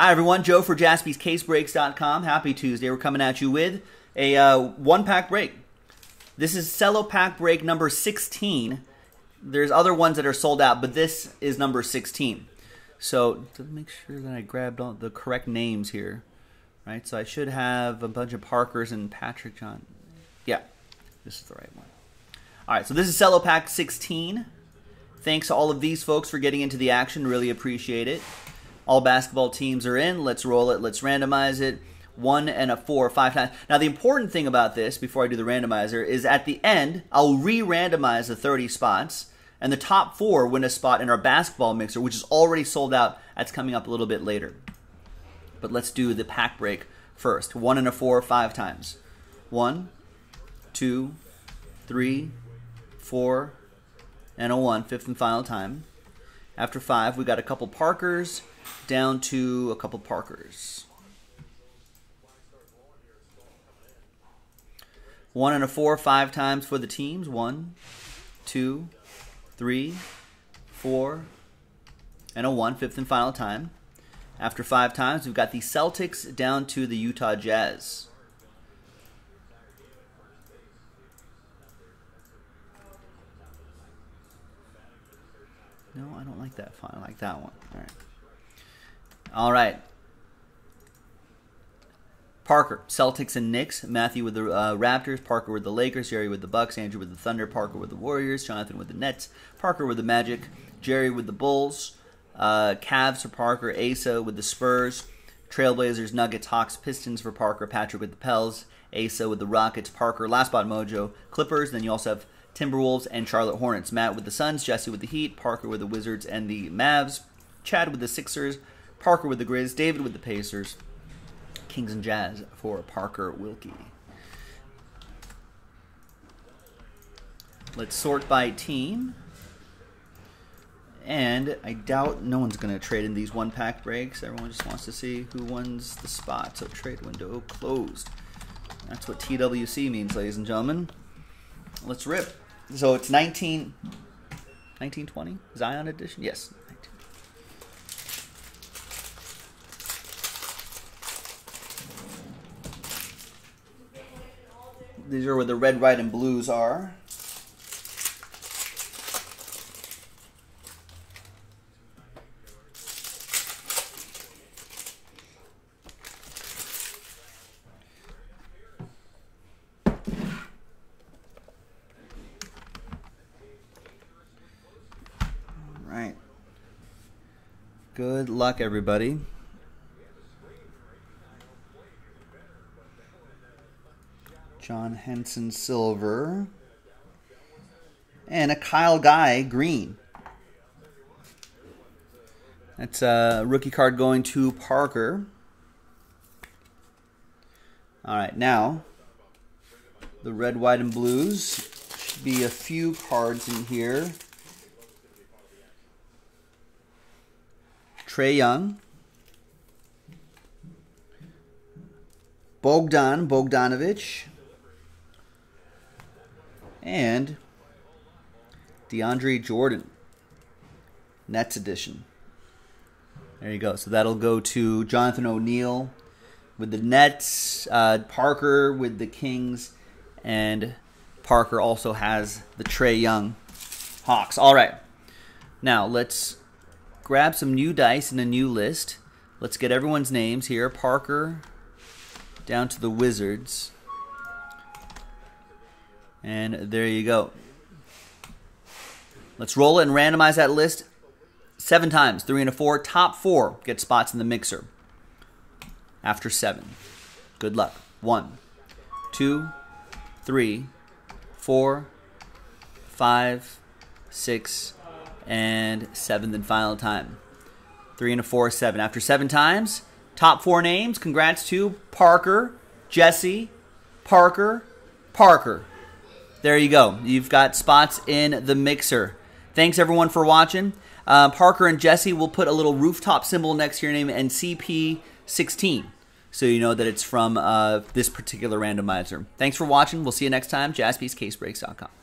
Hi, everyone. Joe for jaspyscasebreaks.com. Happy Tuesday. We're coming at you with a uh, one pack break. This is Cello Pack Break number 16. There's other ones that are sold out, but this is number 16. So, to make sure that I grabbed all the correct names here, right? So, I should have a bunch of Parkers and Patrick John. Yeah, this is the right one. All right, so this is Cello Pack 16. Thanks to all of these folks for getting into the action. Really appreciate it. All basketball teams are in. Let's roll it. Let's randomize it. One and a four, five times. Now, the important thing about this, before I do the randomizer, is at the end, I'll re randomize the 30 spots, and the top four win a spot in our basketball mixer, which is already sold out. That's coming up a little bit later. But let's do the pack break first. One and a four, five times. One, two, three, four, and a one, fifth and final time. After five, we got a couple Parkers down to a couple Parkers. One and a four, five times for the teams. One, two, three, four, and a one, fifth and final time. After five times, we've got the Celtics down to the Utah Jazz. No, I don't like that font. I like that one. All right. All right. Parker, Celtics and Knicks. Matthew with the uh, Raptors. Parker with the Lakers. Jerry with the Bucks. Andrew with the Thunder. Parker with the Warriors. Jonathan with the Nets. Parker with the Magic. Jerry with the Bulls. Uh, Cavs for Parker. Asa with the Spurs. Trailblazers, Nuggets, Hawks, Pistons for Parker. Patrick with the Pels. Asa with the Rockets. Parker, Last Spot Mojo. Clippers. Then you also have Timberwolves and Charlotte Hornets. Matt with the Suns. Jesse with the Heat. Parker with the Wizards and the Mavs. Chad with the Sixers. Parker with the Grizz, David with the Pacers, Kings and Jazz for Parker Wilkie. Let's sort by team. And I doubt no one's going to trade in these one pack breaks. Everyone just wants to see who wins the spot. So trade window closed. That's what TWC means, ladies and gentlemen. Let's rip. So it's 19, 1920 Zion edition? Yes, These are where the red, white, and blues are. All right. Good luck, everybody. John Henson silver, and a Kyle Guy green. That's a rookie card going to Parker. All right, now the red, white, and blues. Should be a few cards in here. Trae Young. Bogdan Bogdanovich and DeAndre Jordan, Nets edition. There you go. So that'll go to Jonathan O'Neill with the Nets, uh, Parker with the Kings, and Parker also has the Trae Young Hawks. All right. Now let's grab some new dice and a new list. Let's get everyone's names here. Parker down to the Wizards. And there you go. Let's roll it and randomize that list seven times. Three and a four. Top four get spots in the mixer. After seven. Good luck. One, two, three, four, five, six, and seventh and final time. Three and a four, seven. After seven times, top four names. Congrats to Parker, Jesse, Parker, Parker. There you go. You've got spots in the mixer. Thanks everyone for watching. Uh, Parker and Jesse will put a little rooftop symbol next to your name and CP16 so you know that it's from uh, this particular randomizer. Thanks for watching. We'll see you next time. JaspysCaseBreaks.com.